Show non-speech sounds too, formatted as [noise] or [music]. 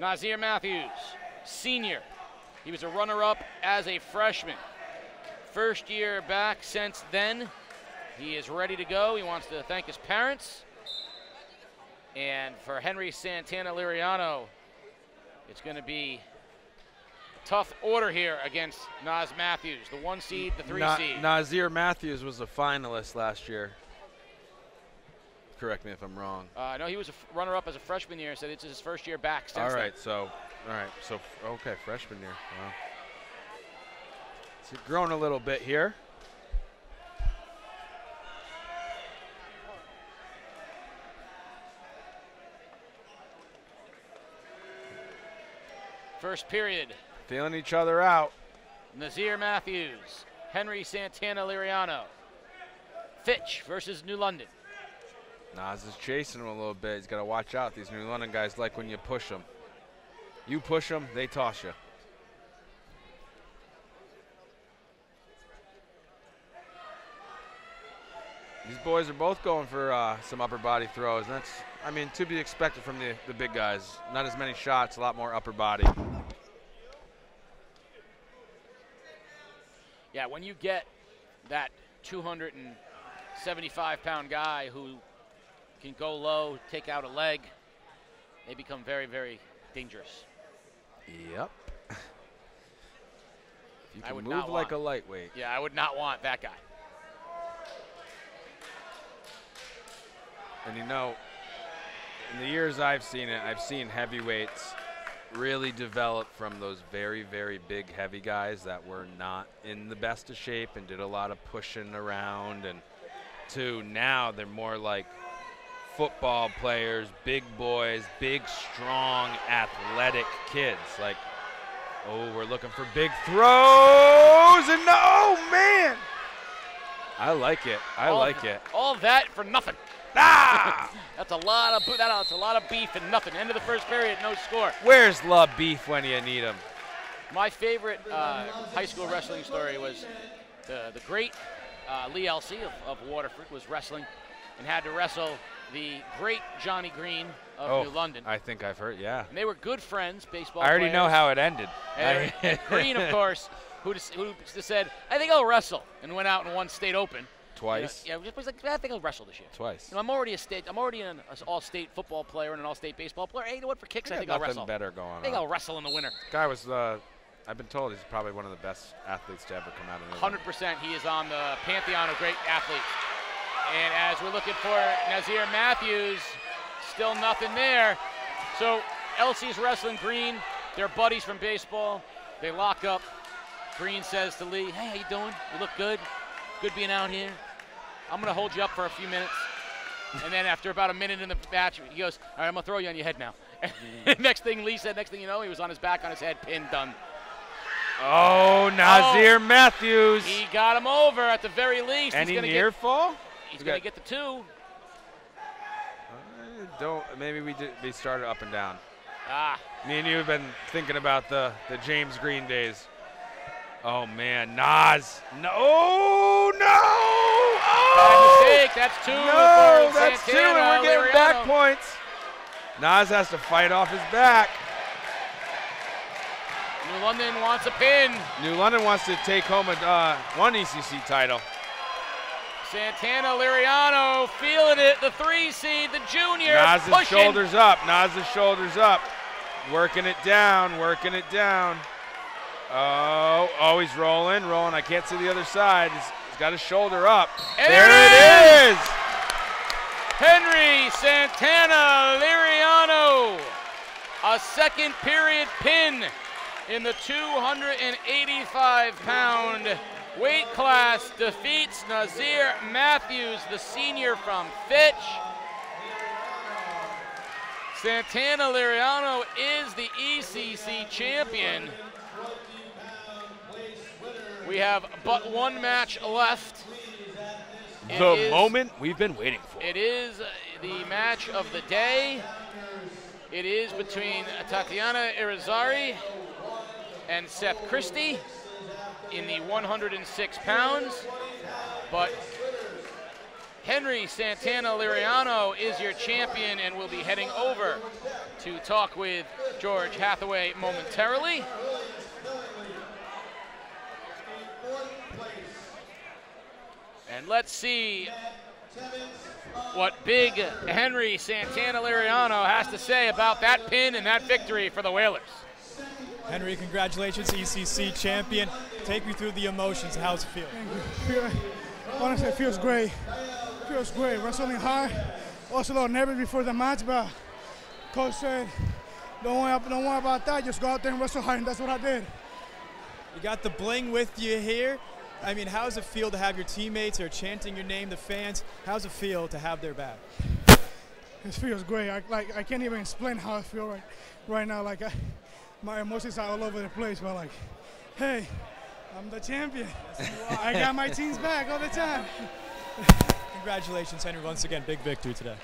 Naszier Matthews, senior. He was a runner up as a freshman. First year back since then. He is ready to go. He wants to thank his parents. And for Henry Santana Liriano, it's going to be a tough order here against Nas Matthews, the one seed, the three Na- seed. Naszier Matthews was a finalist last year. Correct me if I'm wrong. Uh, no, he was a runner-up as a freshman year. Said it's his first year back since All then. so all right, so f- okay, freshman year. Wow. So grown a little bit here. First period. Feeling each other out. Naszier Matthews, Henry Santana Liriano. Fitch versus New London. Nas is chasing him a little bit. He's got to watch out. These New London guys like when you push them. You push them, they toss you. These boys are both going for uh, some upper body throws. And that's, I mean, to be expected from the, the big guys. Not as many shots, a lot more upper body. Yeah, when you get that 275 pound guy who can go low, take out a leg, they become very, very dangerous. Yep. [laughs] If you I can would move like want- a lightweight. Yeah, I would not want that guy. And you know, in the years I've seen it, I've seen heavyweights really develop from those very, very big, heavy guys that were not in the best of shape and did a lot of pushing around, and to now they're more like football players, big boys, big, strong, athletic kids. Like, oh, we're looking for big throws, and oh man, I like it. I All like it. All that for nothing. Ah! [laughs] That's a lot of that's a lot of beef and nothing. End of the first period, no score. Where's love beef when you need him? My favorite uh, high school wrestling story was the, the great uh, Lee Elsey of, of Waterford was wrestling and had to wrestle the great Johnny Green of New London. Oh, I think I've heard. Yeah. and they were good friends, baseball I already know how it ended. And, Green, of [laughs] course, who just, who just said, I think I'll wrestle, and went out and won state open. Twice. You know, yeah, just was like, I think I'll wrestle this year. Twice. You know, I'm already a state. I'm already an all-state football player and an all-state baseball player. Hey, you know what? For kicks, I, got think I'll wrestle. better going I think on. I'll wrestle in the winter. Guy was. Uh, I've been told he's probably one of the best athletes to ever come out of New England. 100%. He is on the pantheon of great athletes. And as we're looking for Naszier Matthews, still nothing there. So Elsie's wrestling Green. They're buddies from baseball. They lock up. Green says to Lee, "Hey, how you doing? You look good. Good being out here. I'm gonna hold you up for a few minutes." And then after about a minute in the match, he goes, "All right, I'm gonna throw you on your head now." [laughs] Mm-hmm. next thing Lee said, next thing you know, he was on his back, on his head, pin done. Oh, Naszier oh. Matthews. He got him over at the very least. Any he's near get, fall? He's gonna get the two. Uh, don't. Maybe we did. We started up and down. Ah, Me and you have been thinking about the the James Green days. Oh man, Nas. No, no. bad Oh! mistake. That's two No, that's two, and we're getting back points. Nas has to fight off his back. New London wants a pin. New London wants to take home a uh, one ECC title. Santana Liriano feeling it. The three seed, the junior. Nas's pushing. shoulders up. Nas's shoulders up. Working it down. Working it down. Oh, oh, he's rolling, rolling. I can't see the other side. He's, he's got his shoulder up. And there it it is. Henry Santana Liriano. A second period pin in the 285 pound weight class defeats Naszier Matthews, the senior from Fitch. Santana Liriano is the ECC champion. We have but one match left. It The is- moment we've been waiting for. it is the match of the day. It is between Tatiana Irizarry and Seth Christie in the 106 pounds. But Henry Santana Liriano is your champion and will be heading over to talk with George Hathaway momentarily. And let's see what big Henry Santana Liriano has to say about that pin and that victory for the Whalers. Henry, congratulations, ECC champion. Take me through the emotions. How's it feel? Feel, [laughs] honestly, it feels great. Feels great. Wrestling hard. Also a little nervous before the match, but coach said, "Don't worry, don't worry about that. Just go out there and wrestle hard." And that's what I did. You got the bling with you here. I mean, how does it feel to have your teammates are chanting your name, the fans? How's it feel to have their back? It feels great. I, like I can't even explain how I feel right, right now. Like I, my emotions are all over the place. But like, hey, I'm the champion. I got my team's back all the time. [laughs] Congratulations, Henry, once again. Big victory today.